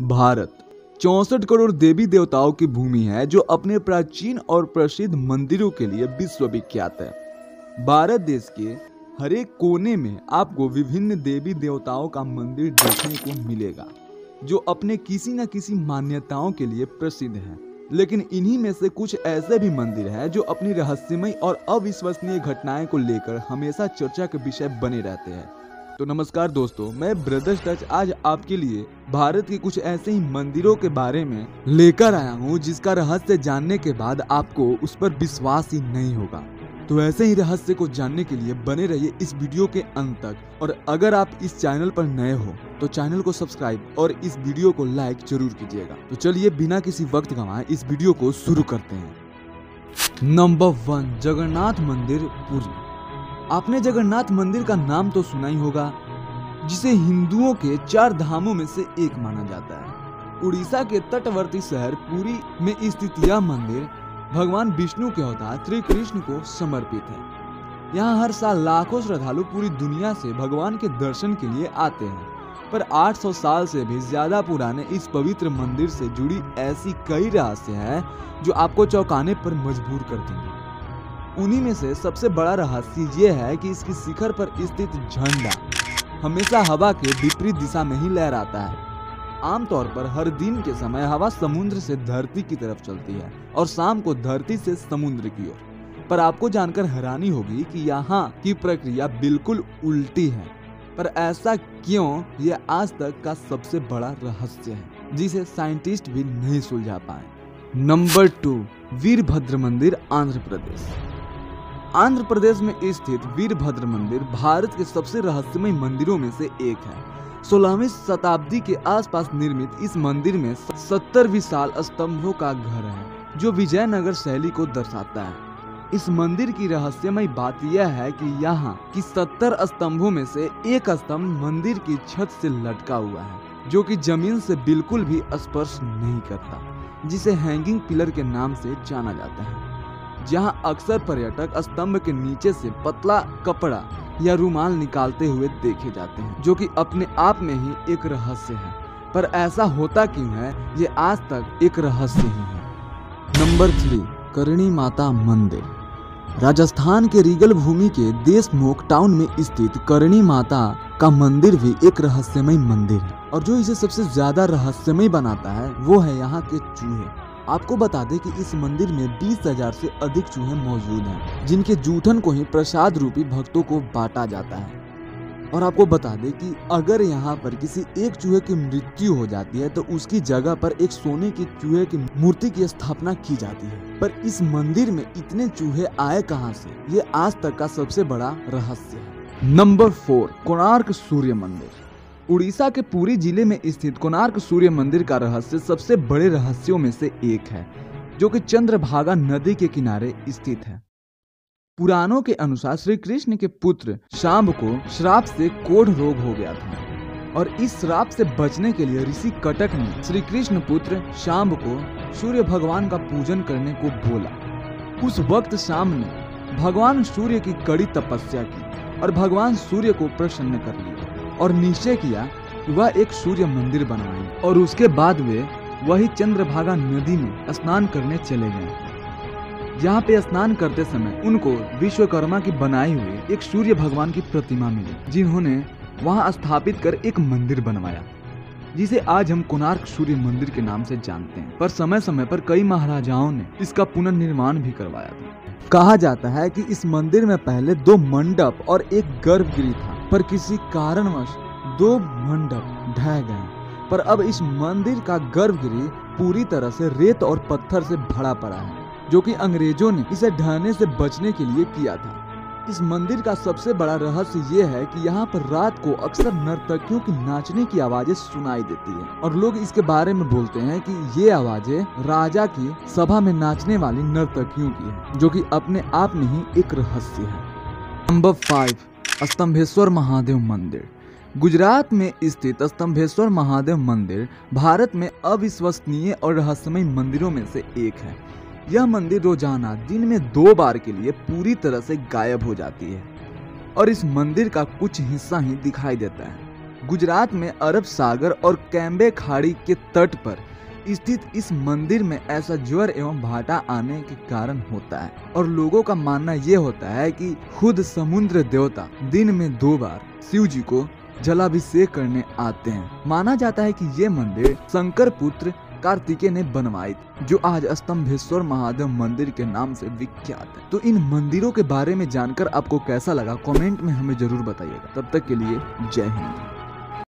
भारत। चौसठ करोड़ देवी देवताओं की भूमि है, जो अपने प्राचीन और प्रसिद्ध मंदिरों के लिए विश्वविख्यात है। भारत देश के हर एक कोने में आपको विभिन्न देवी देवताओं का मंदिर देखने को मिलेगा, जो अपने किसी न किसी मान्यताओं के लिए प्रसिद्ध है। लेकिन इन्हीं में से कुछ ऐसे भी मंदिर हैं, जो अपनी रहस्यमय और अविश्वसनीय घटनाएँ को लेकर हमेशा चर्चा के विषय बने रहते हैं। तो नमस्कार दोस्तों, मैं ब्रदर्स टच आज आपके लिए भारत के कुछ ऐसे ही मंदिरों के बारे में लेकर आया हूँ, जिसका रहस्य जानने के बाद आपको उस पर विश्वास ही नहीं होगा। तो ऐसे ही रहस्य को जानने के लिए बने रहिए इस वीडियो के अंत तक। और अगर आप इस चैनल पर नए हो तो चैनल को सब्सक्राइब और इस वीडियो को लाइक ज़रूर कीजिएगा। तो चलिए बिना किसी वक्त गंवाए इस वीडियो को शुरू करते हैं। नंबर वन, जगन्नाथ मंदिर, पुरी। आपने जगन्नाथ मंदिर का नाम तो सुना ही होगा, जिसे हिंदुओं के चार धामों में से एक माना जाता है। उड़ीसा के तटवर्ती शहर पुरी में स्थित यह मंदिर भगवान विष्णु के अवतार श्री कृष्ण को समर्पित है। यहाँ हर साल लाखों श्रद्धालु पूरी दुनिया से भगवान के दर्शन के लिए आते हैं, पर 800 साल से भी ज़्यादा पुराने इस पवित्र मंदिर से जुड़ी ऐसी कई रहस्य हैं, जो आपको चौंकाने पर मजबूर कर देंगे। उन्हीं में से सबसे बड़ा रहस्य ये है कि इसकी शिखर पर स्थित झंडा हमेशा हवा के विपरीत दिशा में ही लहराता है। आमतौर पर हर दिन के समय हवा समुद्र से धरती की तरफ़ चलती है और शाम को धरती से समुद्र की ओर। पर आपको जानकर हैरानी होगी कि यहाँ की प्रक्रिया बिल्कुल उल्टी है। पर ऐसा क्यों? ये आज तक का सबसे बड़ा रहस्य है, जिसे साइंटिस्ट भी नहीं सुलझा पाए। नंबर टू, वीरभद्र मंदिर, आंध्र प्रदेश। आंध्र प्रदेश में स्थित वीरभद्र मंदिर भारत के सबसे रहस्यमय मंदिरों में से एक है। सोलहवीं शताब्दी के आसपास निर्मित इस मंदिर में सत्तर विशाल स्तंभों का घर है, जो विजयनगर शैली को दर्शाता है। इस मंदिर की रहस्यमय बात यह है कि यहाँ की सत्तर स्तंभों में से एक स्तंभ मंदिर की छत से लटका हुआ है, जो कि ज़मीन से बिल्कुल भी स्पर्श नहीं करता, जिसे हैंगिंग पिलर के नाम से जाना जाता है। जहाँ अक्सर पर्यटक स्तंभ के नीचे से पतला कपड़ा या रूमाल निकालते हुए देखे जाते हैं, जो कि अपने आप में ही एक रहस्य है। पर ऐसा होता क्यों है? ये आज तक एक रहस्य ही है। नंबर थ्री, करणी माता मंदिर। राजस्थान के रीगल भूमि के देशमुख टाउन में स्थित करणी माता का मंदिर भी एक रहस्यमय मंदिर है। और जो इसे सबसे ज़्यादा रहस्यमय बनाता है, वो है यहाँ के चूहे। आपको बता दें कि इस मंदिर में बीस हज़ार से अधिक चूहे मौजूद हैं, जिनके जूठन को ही प्रसाद रूपी भक्तों को बांटा जाता है। और आपको बता दें कि अगर यहाँ पर किसी एक चूहे की मृत्यु हो जाती है तो उसकी जगह पर एक सोने की चूहे की मूर्ति की स्थापना की जाती है। पर इस मंदिर में इतने चूहे आए कहाँ से? ये आज तक का सबसे बड़ा रहस्य है। नंबर फोर, कोणार्क सूर्य मंदिर। उड़ीसा के पूरी ज़िले में स्थित कोणार्क सूर्य मंदिर का रहस्य सबसे बड़े रहस्यों में से एक है, जो कि चंद्रभागा नदी के किनारे स्थित है। पुराणों के अनुसार श्री कृष्ण के पुत्र शाम को श्राप से कोढ़ रोग हो गया था और इस श्राप से बचने के लिए ऋषि कटक ने श्री कृष्ण पुत्र शाम को सूर्य भगवान का पूजन करने को बोला। उस वक्त शाम ने भगवान सूर्य की कड़ी तपस्या की और भगवान सूर्य को प्रसन्न कर लिया। और निश्चय किया, वह एक सूर्य मंदिर बनवाए और उसके बाद वे वही चंद्रभागा नदी में स्नान करने चले गए। जहाँ पे स्नान करते समय उनको विश्वकर्मा की बनाई हुई एक सूर्य भगवान की प्रतिमा मिली, जिन्होंने वहाँ स्थापित कर एक मंदिर बनवाया, जिसे आज हम कोणार्क सूर्य मंदिर के नाम से जानते हैं। पर समय समय पर कई महाराजाओं ने इसका पुनर्निर्माण भी करवाया था। कहा जाता है कि इस मंदिर में पहले दो मंडप और एक गर्भगृह था। पर किसी कारणवश दो मंडप ढह गए। पर अब इस मंदिर का गर्भगृह पूरी तरह से रेत और पत्थर से भरा पड़ा है, जो कि अंग्रेज़ों ने इसे ढहने से बचने के लिए किया था। इस मंदिर का सबसे बड़ा रहस्य ये है कि यहाँ पर रात को अक्सर नर्तकियों की नाचने की आवाज़ें सुनाई देती है, और लोग इसके बारे में बोलते हैं कि ये आवाज़ें राजा की सभा में नाचने वाली नर्तकियों की है, जो कि अपने आप में ही एक रहस्य है। Number five. स्तंभेश्वर महादेव मंदिर। गुजरात में स्थित स्तंभेश्वर महादेव मंदिर भारत में अविश्वसनीय और रहस्यमय मंदिरों में से एक है। यह मंदिर रोज़ाना दिन में दो बार के लिए पूरी तरह से गायब हो जाती है और इस मंदिर का कुछ हिस्सा ही दिखाई देता है। गुजरात में अरब सागर और कैम्बे खाड़ी के तट पर स्थित इस मंदिर में ऐसा ज्वर एवं भाटा आने के कारण होता है। और लोगों का मानना ये होता है कि खुद समुद्र देवता दिन में दो बार शिव जी को जलाभिषेक करने आते हैं। माना जाता है कि ये मंदिर शंकर पुत्र कार्तिकेय ने बनवाई जो आज स्तंभेश्वर महादेव मंदिर के नाम से विख्यात है। तो इन मंदिरों के बारे में जानकर आपको कैसा लगा? कमेंट में हमें ज़रूर बताइएगा। तब तक के लिए जय हिंद।